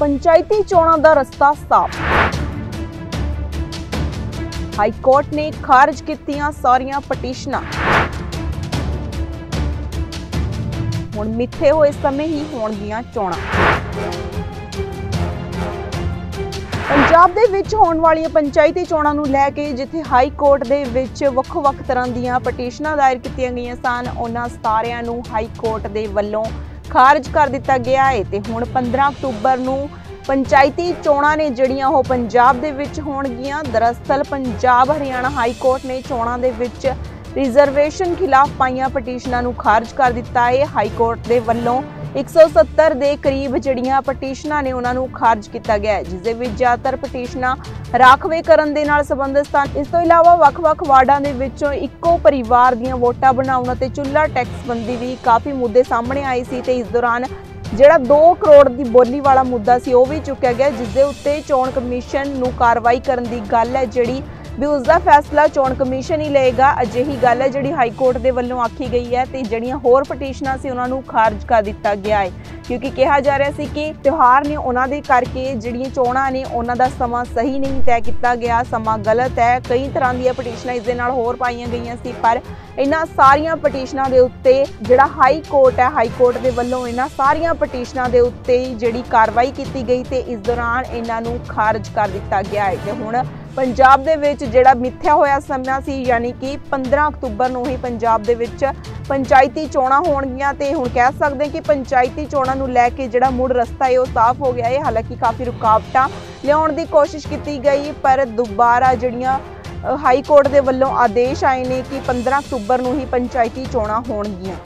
ਪੰਚਾਇਤੀ ਚੋਣਾਂ ਦਾ ਰਸਤਾ ਸਾਫ਼। ਹਾਈ ਕੋਰਟ ਨੇ ਖਾਰਜ ਕੀਤੀਆਂ ਸਾਰੀਆਂ ਪਟੀਸ਼ਨਾਂ। ਹੁਣ ਮਿੱਥੇ ਹੋਏ ਸਮੇਂ ਹੀ ਹੋਣਗੀਆਂ ਚੋਣਾਂ। ਪੰਜਾਬ ਦੇ ਵਿੱਚ ਹੋਣ ਵਾਲੀਆਂ ਪੰਚਾਇਤੀ ਚੋਣਾਂ ਨੂੰ ਲੈ ਕੇ ਜਿੱਥੇ ਹਾਈ ਕੋਰਟ ਦੇ ਵਿੱਚ ਵੱਖ-ਵੱਖ ਤਰ੍ਹਾਂ ਦੀਆਂ ਪਟੀਸ਼ਨਾਂ ਦਾਇਰ ਕੀਤੀਆਂ ਗਈਆਂ ਸਨ, ਉਹਨਾਂ ਸਾਰਿਆਂ ਨੂੰ ਹਾਈ ਕੋਰਟ ਦੇ ਵੱਲੋਂ ਖਾਰਜ ਕਰ ਦਿੱਤਾ ਗਿਆ ਹੈ ਤੇ ਹੁਣ 15 ਅਕਤੂਬਰ ਨੂੰ ਪੰਚਾਇਤੀ ਚੋਣਾਂ ਨੇ ਜਿਹੜੀਆਂ ਉਹ ਪੰਜਾਬ ਦੇ ਵਿੱਚ ਹੋਣਗੀਆਂ। ਦਰਅਸਲ ਪੰਜਾਬ ਹਰਿਆਣਾ ਹਾਈ ਕੋਰਟ ਨੇ ਚੋਣਾਂ ਦੇ ਵਿੱਚ ਰਿਜ਼ਰਵੇਸ਼ਨ ਖਿਲਾਫ ਪਾਈਆਂ ਪਟੀਸ਼ਨਾਂ ਨੂੰ ਖਾਰਜ ਕਰ ਦਿੱਤਾ ਹੈ। ਹਾਈ ਕੋਰਟ ਦੇ ਵੱਲੋਂ 170 ਦੇ ਕਰੀਬ ਜਿਹੜੀਆਂ ਪਟੀਸ਼ਨਾਂ ਨੇ ਉਹਨਾਂ ਨੂੰ ਖਾਰਜ ਕੀਤਾ ਗਿਆ ਹੈ, ਜਿਸ ਦੇ ਵਿੱਚ ਜ਼ਿਆਦਾਤਰ ਪਟੀਸ਼ਨਾਂ ਰਾਖਵੇ ਕਰਨ ਦੇ ਨਾਲ ਸੰਬੰਧਿਤ ਸਨ। ਇਸ ਤੋਂ ਇਲਾਵਾ ਵੱਖ-ਵੱਖ ਵਾਰਡਾਂ ਦੇ ਵਿੱਚੋਂ ਇੱਕੋ ਪਰਿਵਾਰ ਦੀਆਂ ਵੋਟਾਂ ਬਣਾਉਣ ਅਤੇ ਚੁੱਲ੍ਹਾ ਟੈਕਸ ਸੰਬੰਧੀ ਵੀ ਕਾਫੀ ਮੁੱਦੇ ਸਾਹਮਣੇ ਆਏ ਸੀ ਤੇ ਇਸ ਦੌਰਾਨ ਜਿਹੜਾ 2 ਕਰੋੜ ਦੀ ਬੋਲੀ ਵਾਲਾ ਮੁੱਦਾ ਸੀ, ਉਹ ਵੀ ਚੁੱਕਿਆ ਗਿਆ, ਜਿਸ ਦੇ ਉੱਤੇ ਚੋਣ ਕਮਿਸ਼ਨ ਨੂੰ ਕਾਰਵਾਈ ਕਰਨ ਦੀ ਗੱਲ ਹੈ, ਜਿਹੜੀ ਵੀ ਉਸ ਦਾ ਫੈਸਲਾ ਚੋਣ ਕਮਿਸ਼ਨ ਹੀ ਲਏਗਾ। ਅਜਿਹੀ ਗੱਲ ਹੈ ਜਿਹੜੀ ਹਾਈ ਕੋਰਟ ਦੇ ਵੱਲੋਂ ਆਖੀ ਗਈ ਹੈ ਤੇ ਜਿਹੜੀਆਂ ਹੋਰ ਪਟੀਸ਼ਨਾਂ ਸੀ ਉਹਨਾਂ ਨੂੰ ਖਾਰਜ ਕਰ ਦਿੱਤਾ ਗਿਆ ਹੈ। ਕਿਉਂਕਿ ਕਿਹਾ ਜਾ ਰਿਹਾ ਸੀ ਕਿ ਤਿਉਹਾਰ ਨੇ ਉਹਨਾਂ ਦੇ ਕਰਕੇ ਜਿਹੜੀਆਂ ਚੋਣਾਂ ਨੇ ਉਹਨਾਂ ਦਾ ਸਮਾਂ ਸਹੀ ਨਹੀਂ ਤੈਅ ਕੀਤਾ ਗਿਆ। ਸਮਾਂ ਗਲਤ ਹੈ। ਕਈ ਤਰ੍ਹਾਂ ਦੀਆਂ ਪਟੀਸ਼ਨਾਂ ਇਸ ਦੇ ਨਾਲ ਹੋਰ ਪਾਈਆਂ ਗਈਆਂ ਸੀ, ਪਰ ਇਹਨਾਂ ਸਾਰੀਆਂ ਪਟੀਸ਼ਨਾਂ ਦੇ ਉੱਤੇ ਜਿਹੜਾ ਹਾਈ ਕੋਰਟ ਹੈ ਹਾਈ ਕੋਰਟ ਦੇ ਵੱਲੋਂ ਇਹਨਾਂ ਸਾਰੀਆਂ ਪਟੀਸ਼ਨਾਂ ਦੇ ਉੱਤੇ ਜਿਹੜੀ ਕਾਰਵਾਈ ਕੀਤੀ ਗਈ ਤੇ ਇਸ ਦੌਰਾਨ ਇਹਨਾਂ ਨੂੰ ਖਾਰਜ ਕਰ ਦਿੱਤਾ ਗਿਆ ਹੈ। ਤੇ ਹੁਣ ਪੰਜਾਬ ਦੇ ਵਿੱਚ ਜਿਹੜਾ ਮਿੱਥਿਆ ਹੋਇਆ ਸਮਾਂ ਸੀ, ਯਾਨੀ ਕਿ 15 ਅਕਤੂਬਰ ਨੂੰ ਹੀ ਪੰਜਾਬ ਦੇ ਵਿੱਚ ਪੰਚਾਇਤੀ ਚੋਣਾਂ ਹੋਣਗੀਆਂ ਤੇ ਹੁਣ ਕਹਿ ਸਕਦੇ ਕਿ ਪੰਚਾਇਤੀ ਚੋਣਾਂ ਨੂੰ ਲੈ ਕੇ ਜਿਹੜਾ ਮੁੜ ਰਸਤਾ ਹੈ ਉਹ ਸਾਫ਼ ਹੋ ਗਿਆ ਹੈ। ਹਾਲਾਂਕਿ ਕਾਫੀ ਰੁਕਾਵਟਾਂ ਲਿਆਉਣ ਦੀ ਕੋਸ਼ਿਸ਼ ਕੀਤੀ ਗਈ, ਪਰ ਦੁਬਾਰਾ ਜਿਹੜੀਆਂ ਹਾਈ ਕੋਰਟ ਦੇ ਵੱਲੋਂ ਆਦੇਸ਼ ਆਏ ਨੇ ਕਿ 15 ਅਕਤੂਬਰ ਨੂੰ ਹੀ ਪੰਚਾਇਤੀ ਚੋਣਾਂ ਹੋਣਗੀਆਂ।